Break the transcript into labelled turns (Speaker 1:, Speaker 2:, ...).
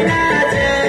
Speaker 1: United.